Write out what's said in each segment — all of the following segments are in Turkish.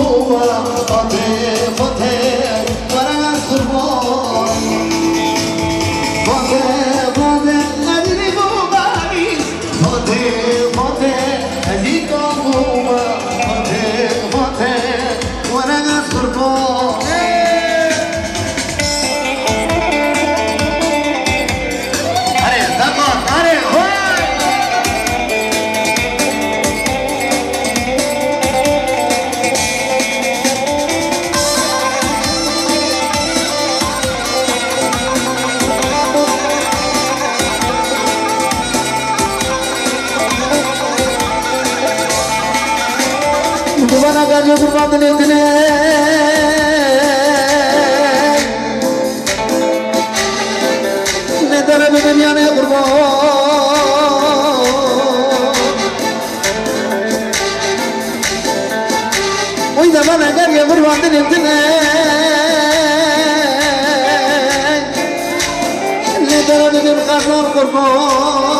Jehová, Sen vurmadın ödüne Ne dara benim yanı kurban. Oy da bana gariye vurmadın ödüne Ne dara benim kurban.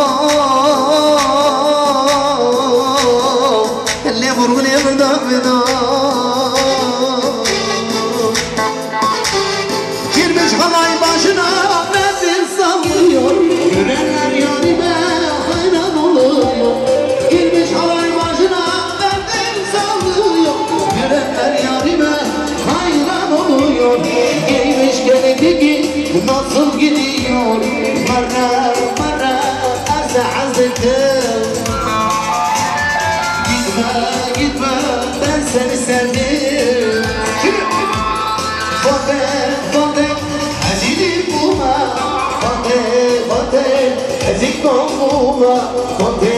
só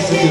praise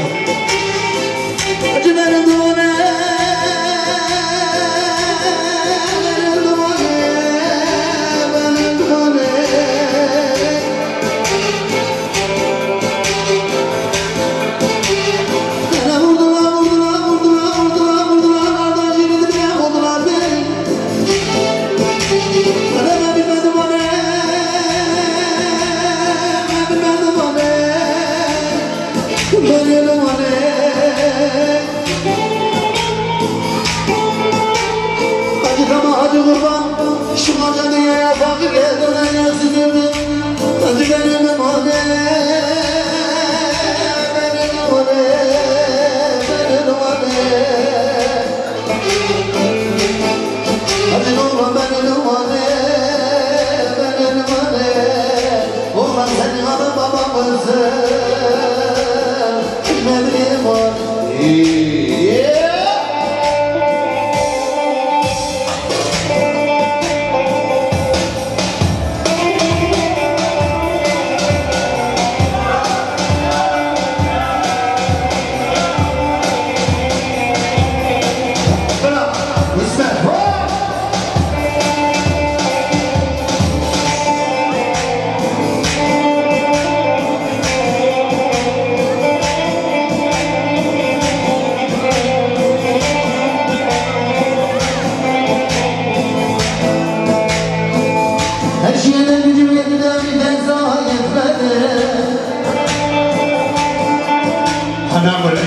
Gelen cümleden beza yetmedi Hanım öyle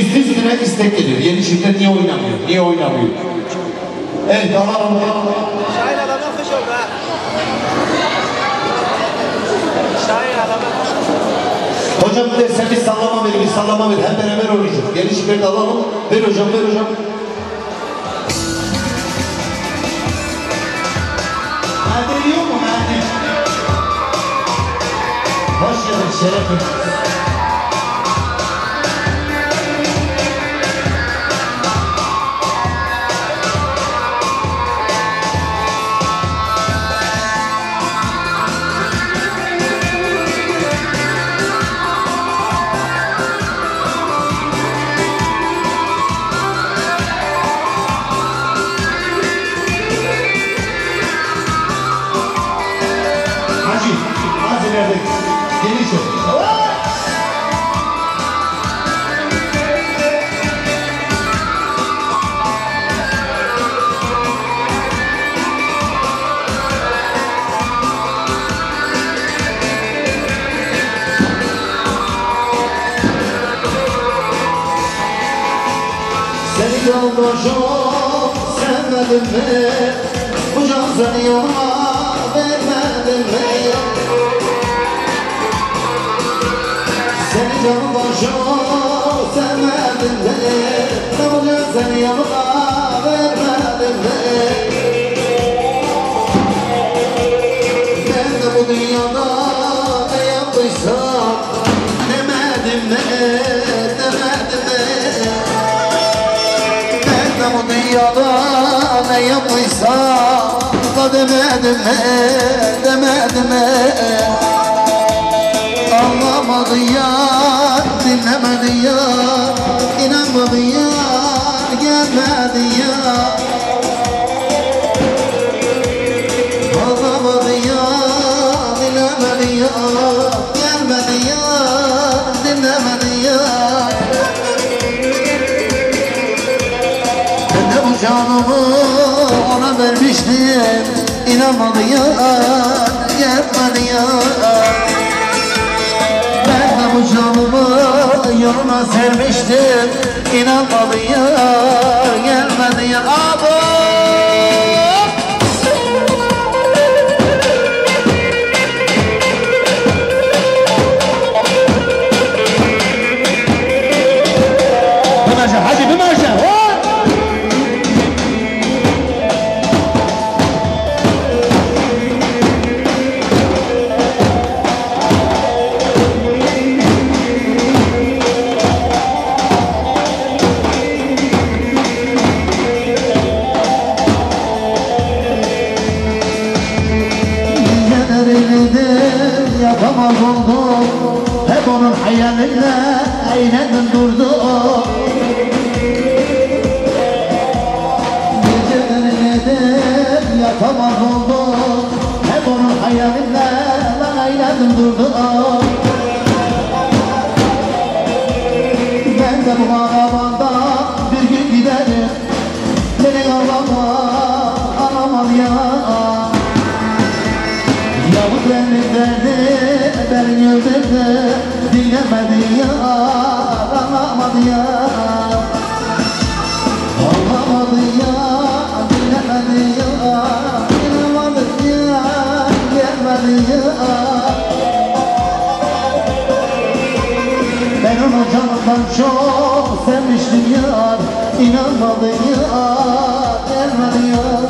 üstü üstüne istek geliyor. Yeni çiftler niye oynamıyor? Niye oynamıyor? Evet, alalım. Şahin adamı kış oldu ha. Şahin oldu. Hocam bir de sen bir sallama ver, bir sallama ver. Hep beraber oynayacağız. Yeni çiftleri de alalım. Ver hocam, ver hocam. Hadi yok mu hadi? Hoş geldin, şeref. Ben de bu dünyada ne Demedim demedim mi ben de bu dünyada ne demedim demedim mi Anlamadı ya, dinlemedi ya İnanmadı ya, gelmedi ya. Ben de bu canımı yoluna sermiştim İnanmadı ya, gelmedi ya Ben de bu arabanda bir gün giderim. Beni ağlama, ağlamam ya. Yavuz benim derdi, beni öldürdü Dinlemedi ya, anlamadı ya. Anlamadı ya, canımdan çok sevmiştim ya İnanmadı ya, gelmedi ya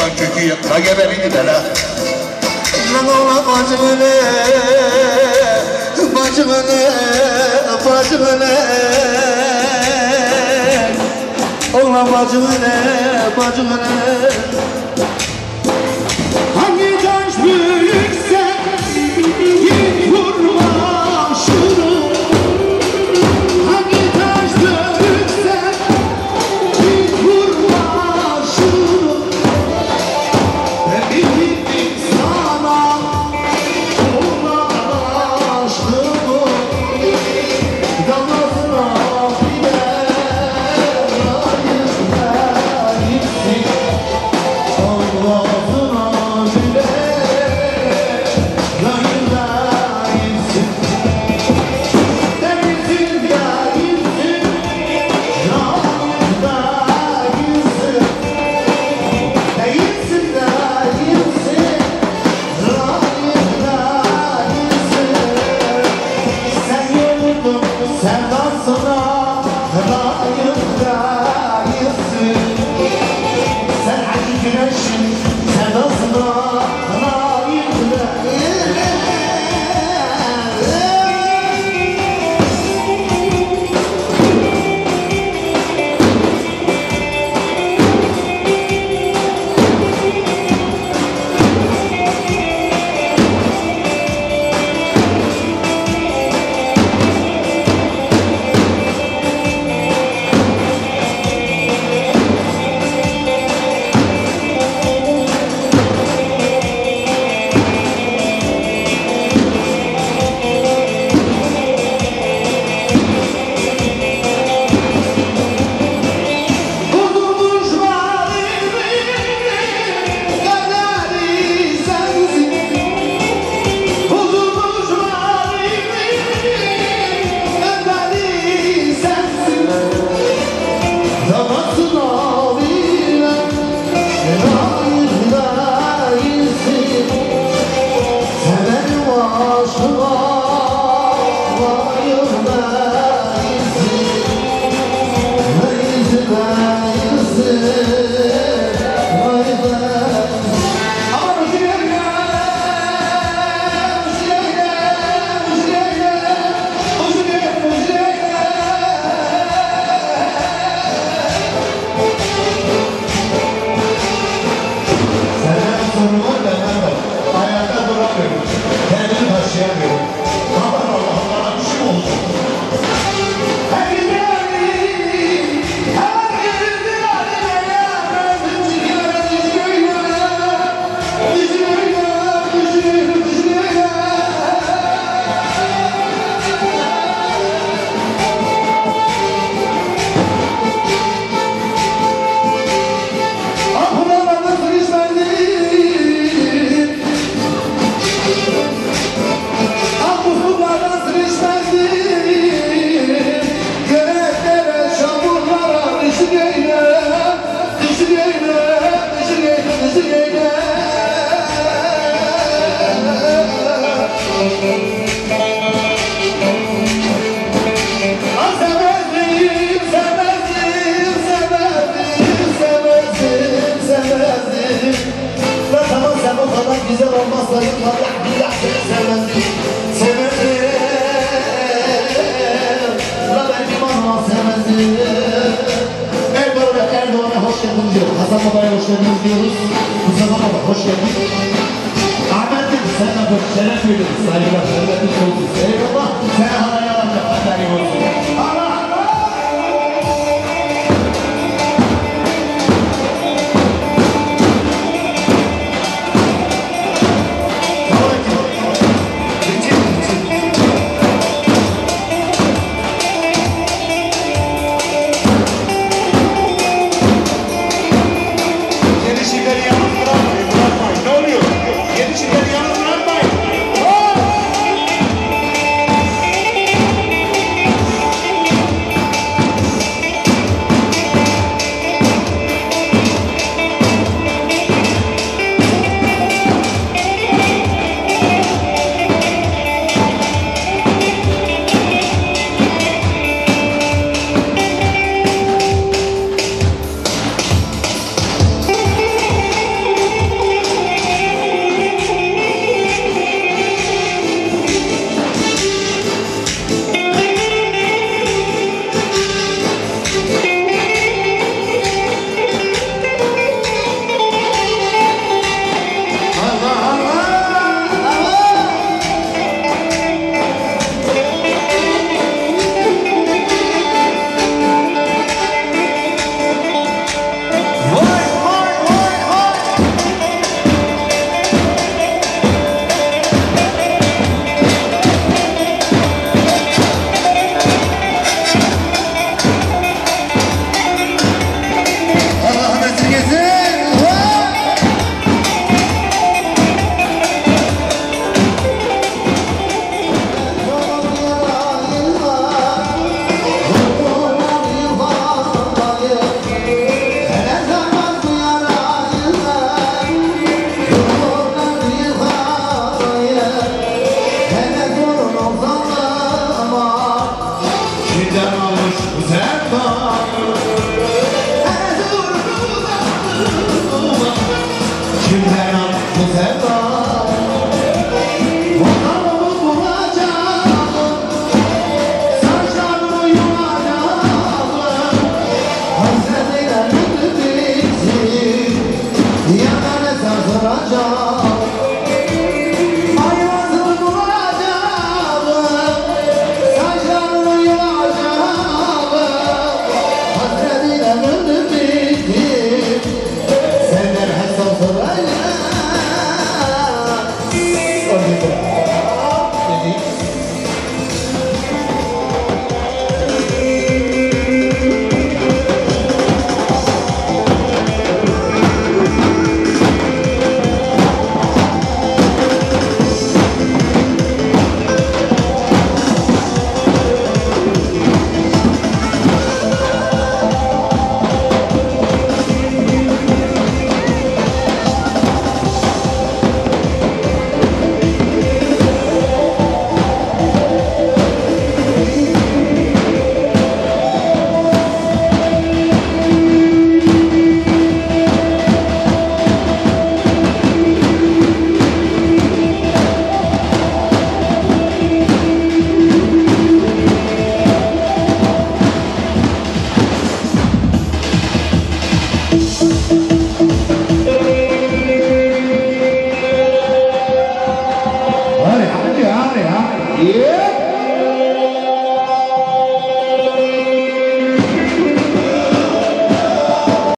olan kökü yatına geberi gider. Lan ola bacımı ne, bacımı ne, bacımı ne. Ola bacımı ne, bacımı ne.